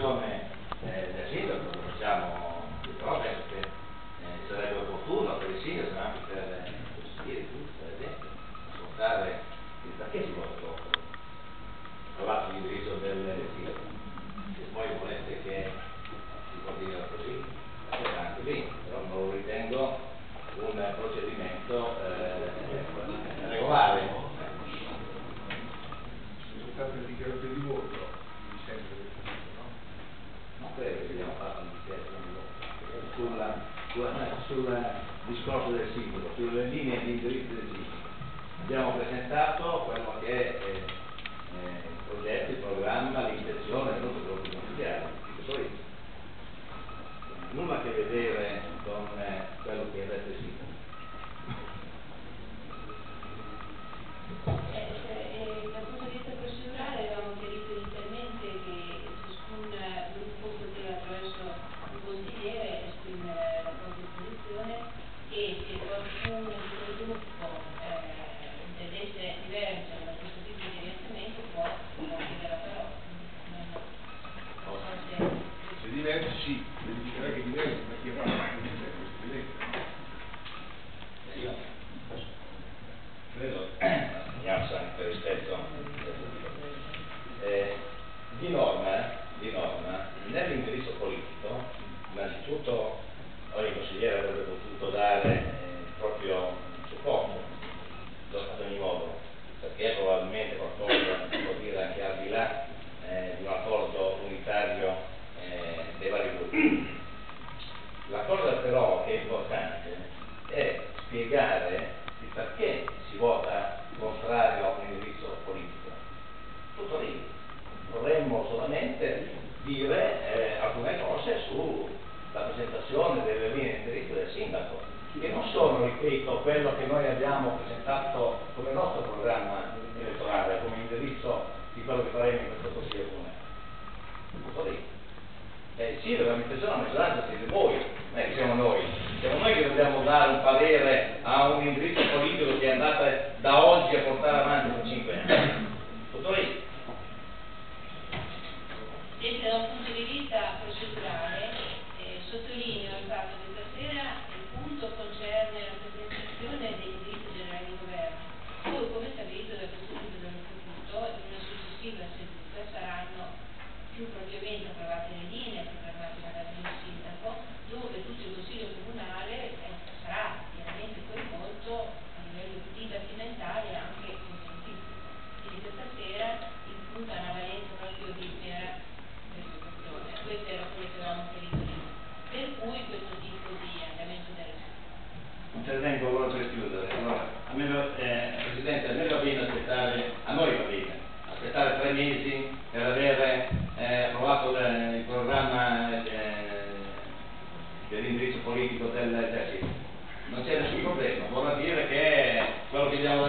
disposizione eh, del sindaco, facciamo più volte, perché eh, sarebbe opportuno per il sindaco, ma anche per i consiglieri, tutti, per esempio, ascoltare il perché si dopo. Tra l'altro l'indirizzo del, sindaco. Se poi volete che si continui così, anche lì, però non lo ritengo un procedimento sul discorso del sindaco, sulle linee di indirizzo del sindaco. Abbiamo presentato quello che è eh, eh, il progetto, il programma, l'intenzione, e se qualcuno di quel gruppo eh, intendesse divergere da questo tipo di orientamento può, chiedere la parola. Non, non se... Se diversi sì, verificherà che diversi, ma chi ha fatto anche di sé, questo è evidente, no? Dire eh, alcune cose sulla presentazione delle linee di indirizzo del sindaco, che non sono, ripeto, quello che noi abbiamo presentato come nostro programma elettorale, come indirizzo di quello che faremo in questo Consiglio lì. Eh, sì, l'amministrazione la maggioranza siete voi, non è che siamo noi, siamo noi che dobbiamo dare un parere a un indirizzo politico che è andata da oggi a portare avanti per cinque anni. Tutto lì. Invece da un punto di vista procedurale eh, sottolineo il fatto che stasera Intervengo allora per chiudere. Allora, a me eh, Presidente, a me va bene aspettare, a noi va bene, aspettare tre mesi per avere eh, approvato le- il programma eh, dell'indirizzo politico del, del. Non c'è nessun problema, vorrà dire che quello che abbiamo